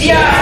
yeah